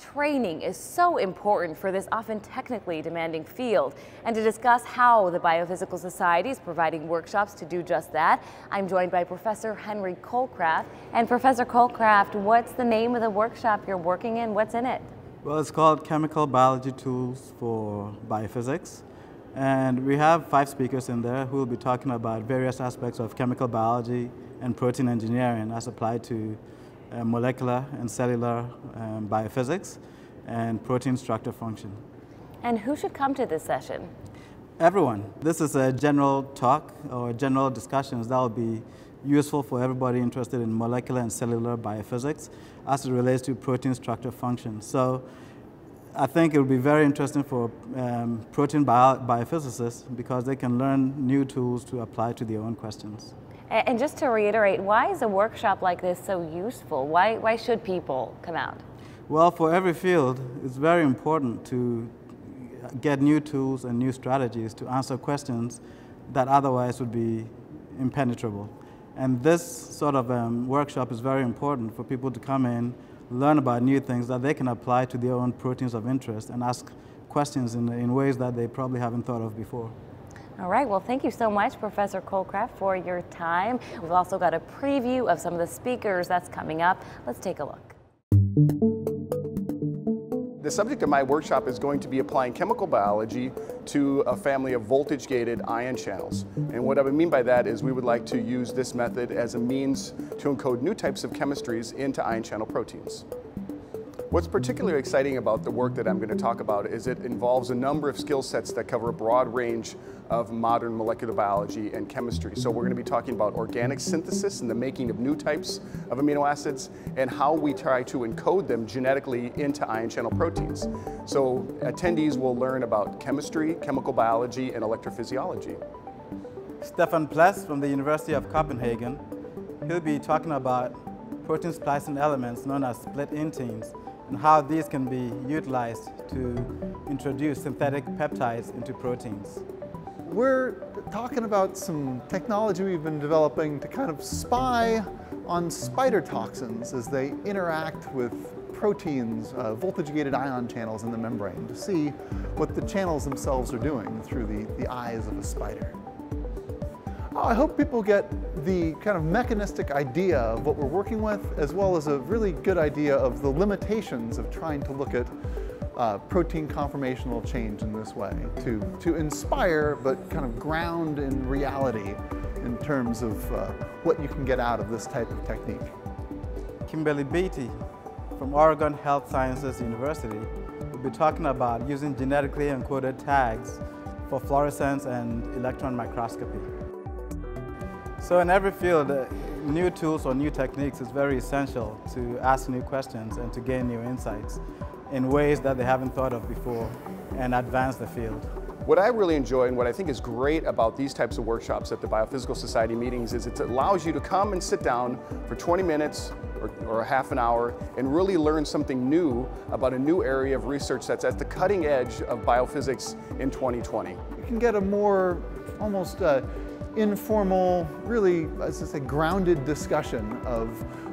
Training is so important for this often technically demanding field. And to discuss how the Biophysical Society is providing workshops to do just that, I'm joined by Professor Henry Colecraft. And Professor Colecraft, what's the name of the workshop you're working in? What's in it? Well, it's called Chemical Biology Tools for Biophysics. And we have five speakers in there who will be talking about various aspects of chemical biology and protein engineering as applied to molecular and cellular um, biophysics and protein structure function. And who should come to this session? Everyone. This is a general talk or general discussions that will be useful for everybody interested in molecular and cellular biophysics as it relates to protein structure function. So I think it will be very interesting for um, protein bio biophysicists because they can learn new tools to apply to their own questions. And just to reiterate, why is a workshop like this so useful? Why, why should people come out? Well, for every field, it's very important to get new tools and new strategies to answer questions that otherwise would be impenetrable. And this sort of um, workshop is very important for people to come in, learn about new things that they can apply to their own proteins of interest and ask questions in, in ways that they probably haven't thought of before. All right, well, thank you so much, Professor Colecraft, for your time. We've also got a preview of some of the speakers that's coming up. Let's take a look. The subject of my workshop is going to be applying chemical biology to a family of voltage-gated ion channels. And what I would mean by that is we would like to use this method as a means to encode new types of chemistries into ion channel proteins. What's particularly exciting about the work that I'm going to talk about is it involves a number of skill sets that cover a broad range of modern molecular biology and chemistry. So we're going to be talking about organic synthesis and the making of new types of amino acids and how we try to encode them genetically into ion channel proteins. So attendees will learn about chemistry, chemical biology, and electrophysiology. Stephan Pless from the University of Copenhagen, he'll be talking about protein splicing elements known as split inteins and how these can be utilized to introduce synthetic peptides into proteins. We're talking about some technology we've been developing to kind of spy on spider toxins as they interact with proteins, uh, voltage-gated ion channels in the membrane to see what the channels themselves are doing through the, the eyes of a spider. I hope people get the kind of mechanistic idea of what we're working with, as well as a really good idea of the limitations of trying to look at uh, protein conformational change in this way, to, to inspire but kind of ground in reality in terms of uh, what you can get out of this type of technique. Kimberly Beatty from Oregon Health Sciences University will be talking about using genetically encoded tags for fluorescence and electron microscopy. So in every field, uh, new tools or new techniques is very essential to ask new questions and to gain new insights in ways that they haven't thought of before and advance the field. What I really enjoy and what I think is great about these types of workshops at the Biophysical Society meetings is it allows you to come and sit down for 20 minutes or, or, a half an hour and really learn something new about a new area of research that's at the cutting edge of biophysics in 2020. You can get a more almost uh, informal, really, as I say, grounded discussion of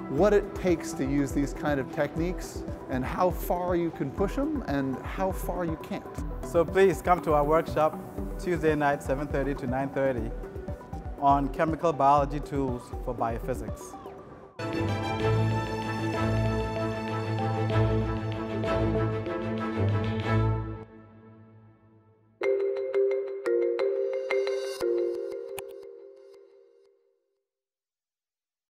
what it takes to use these kind of techniques and how far you can push them and how far you can't. So please come to our workshop Tuesday night, 7.30 to 9.30 on chemical biology tools for biophysics.